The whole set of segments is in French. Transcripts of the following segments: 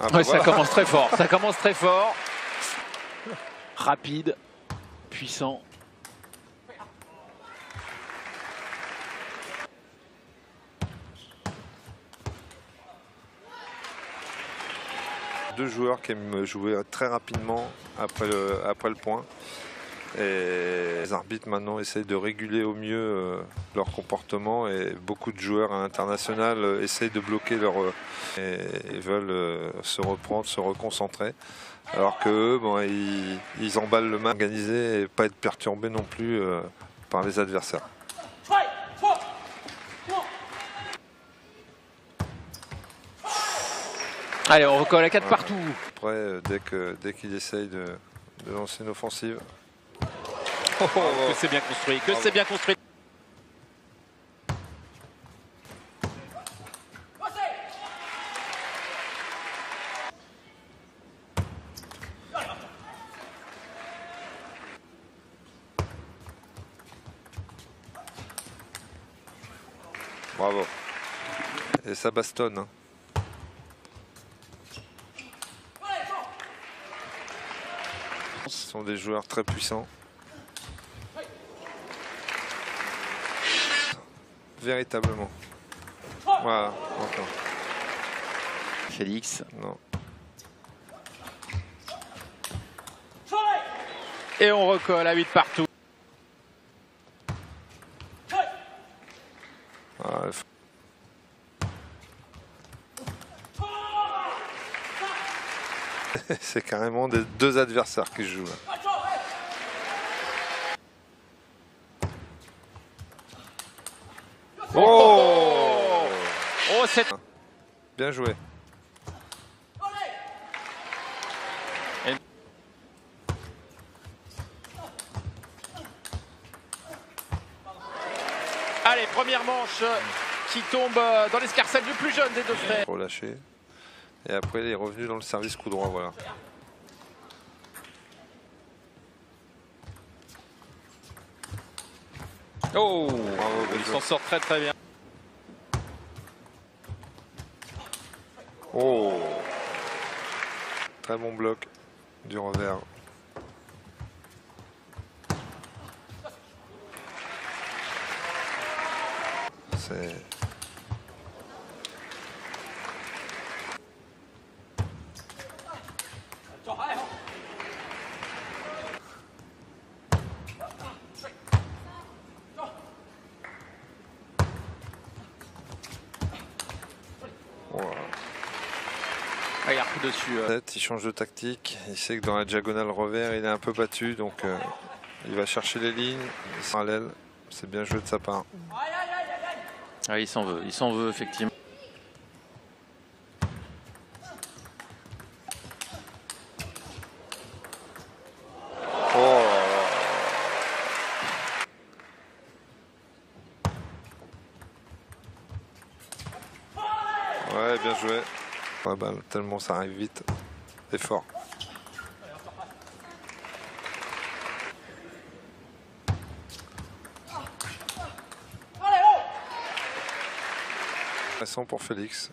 Ah, bah Ouais, voilà. Ça commence très fort. Ça commence très fort. Rapide, puissant. Deux joueurs qui aiment jouer très rapidement après le, après le point. Et les arbitres maintenant essayent de réguler au mieux euh, leur comportement et beaucoup de joueurs à l'international euh, essayent de bloquer leur euh, et, veulent se reprendre, se reconcentrer. Alors que eux, bon, ils, ils emballent le match organisé et pas être perturbés non plus par les adversaires. Allez, on recolle à 4 Ouais. partout. Après, dès que dès qu'ils essayent de, de lancer une offensive, Que c'est bien construit, que c'est bien construit. bravo. Et ça bastonne. hein. Ce sont des joueurs très puissants. Véritablement. Voilà, encore. Félix. Non. Et on recolle à 8 partout. C'est carrément des deux adversaires qui jouent. là. Oh Oh, c'est... Bien joué. Allez, première manche qui tombe euh, dans l'escarcelle du plus jeune des deux frères. Relâché. Et après, il est revenu dans le service coup droit. Voilà. Oh, Bravo, il s'en sort très très bien. Oh Très bon bloc du revers. C'est Voilà. Ah, il a repris dessus. euh. Il change de tactique. Il sait que dans la diagonale revers, il est un peu battu, donc euh, il va chercher les lignes. L'aile. C'est bien joué de sa part. Ah, il s'en veut, il s'en veut effectivement. Oh Ouais, bien bah, tellement ça arrive vite et fort. Intéressant pour Félix.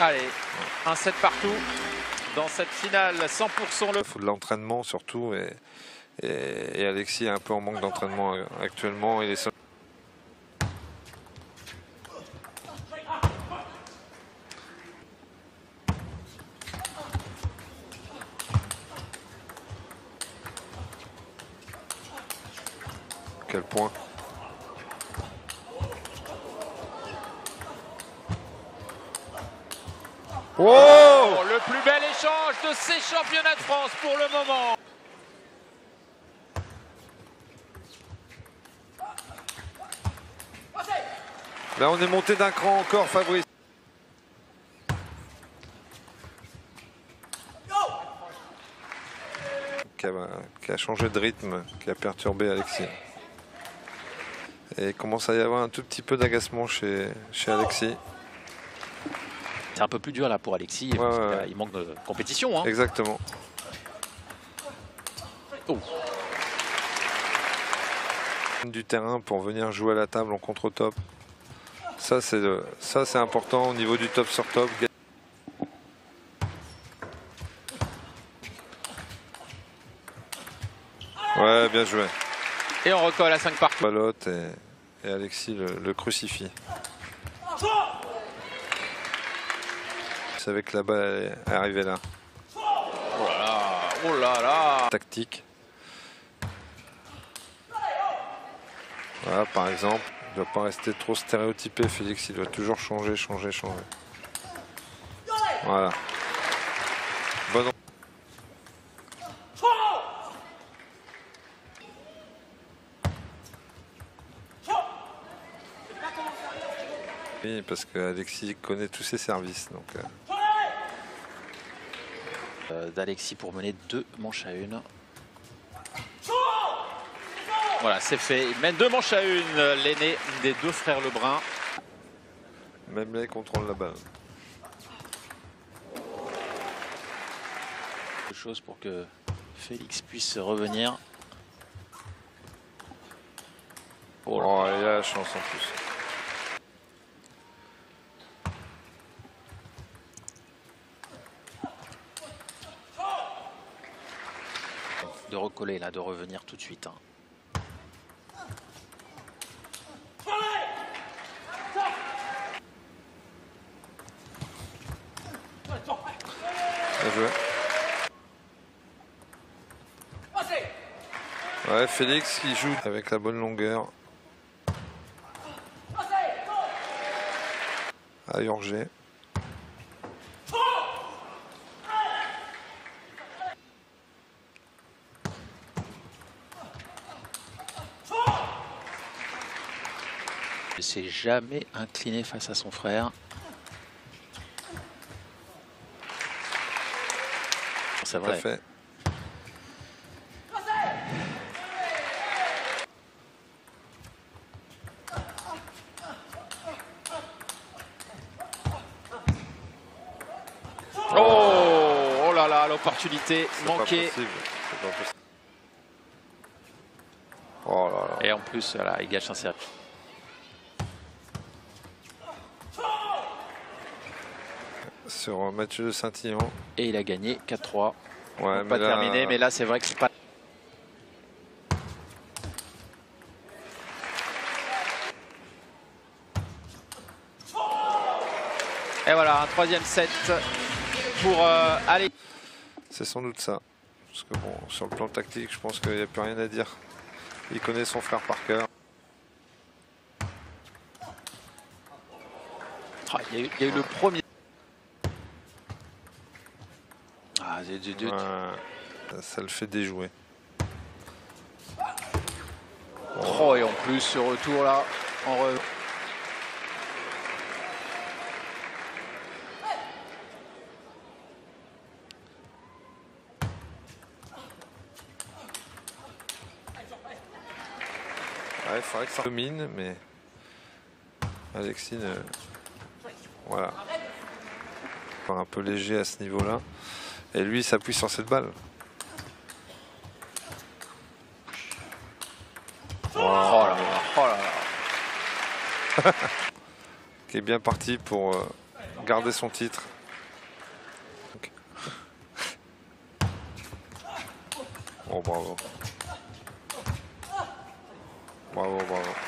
Allez, un set partout. Dans cette finale 100% le Il faut de l'entraînement surtout et, Alexis est un peu en manque d'entraînement actuellement. Il est seul- Quel point Oh Oh, le plus bel échange de ces championnats de France pour le moment. Là on est monté d'un cran encore Fabrice. Qui a, qui a changé de rythme, qui a perturbé Alexis. Et il commence à y avoir un tout petit peu d'agacement chez, chez Alexis. C'est un peu plus dur là pour Alexis. Ouais, ouais, ouais. Il manque de compétition. hein. Exactement. Oh. Du terrain pour venir jouer à la table en contre-top. Ça, c'est le- ça, c'est important au niveau du top sur top. Ouais, bien joué. Et on recolle à 5 partout. Balotte et, et Alexis le, le crucifie. Il savait que la balle arrivée là. Oh là là, oh là là. Tactique. Voilà, par exemple, il ne doit pas rester trop stéréotypé, Félix. Il doit toujours changer, changer, changer. Voilà. Bonne Oui, parce qu'Alexis connaît tous ses services. Donc, Euh, D'Alexis pour mener deux manches à une. Voilà, c'est fait. Il mène deux manches à une. L'aîné des deux frères Lebrun. même il contrôle la balle. Quelque chose pour que Félix puisse revenir. Oh. Oh, il a la chance en plus. De recoller là, de revenir tout de suite. hein. Ouais, Félix qui joue avec la bonne longueur. À Urger. S'est jamais incliné face à son frère. C'est vrai. fait. Oh, oh là là, l'opportunité pas manquée. pas. Oh là là. Et en plus, voilà, il gâche un service. Sur Mathieu de Saint-Illon. Et il a gagné 4-3. Ouais, pas là, terminé, mais là c'est vrai que c'est pas. Et voilà, un troisième set pour euh, aller. C'est sans doute ça. Parce que bon, sur le plan tactique, je pense qu'il n'y a plus rien à dire. Il connaît son frère par cœur. Ah, il, y a eu, il y a eu le premier. C'est du- du- Ouais, ça le fait déjouer. Oh, et en plus, ce retour là, en re- Ouais, il faudrait que ça domine, mais Alexis, ne- voilà. Un peu léger à ce niveau-là. Et lui, il s'appuie sur cette balle. Oh là là, oh là là. Qui est bien parti pour euh, garder son titre. Oh, bravo. Bravo, bravo.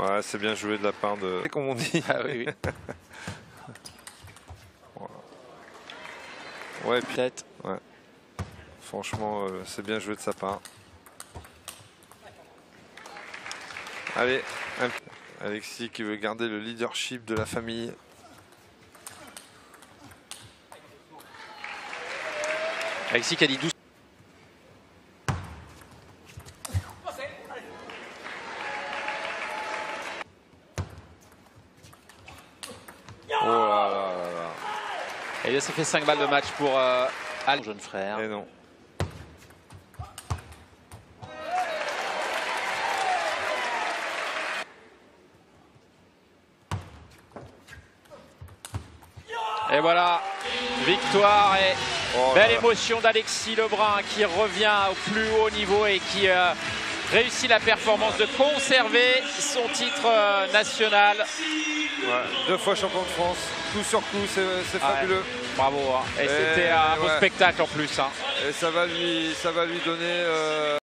Ouais, c'est bien joué de la part de. Comme on dit. Ah oui, oui. Ouais, puis Peut-être. franchement, euh, c'est bien joué de sa part. Allez, un- Alexis qui veut garder le leadership de la famille. Alexis qui a dit 12. fait 5 balles de match pour euh, Al, jeune frère. Et non. Et voilà, victoire et oh belle émotion d'Alexis Lebrun qui revient au plus haut niveau et qui euh, réussit la performance de conserver son titre euh, national. Deux fois champion de France, coup sur coup, c'est Ouais. fabuleux. Bravo. hein. Et Et c'était un beau spectacle en plus. hein. Et ça va lui, ça va lui donner euh,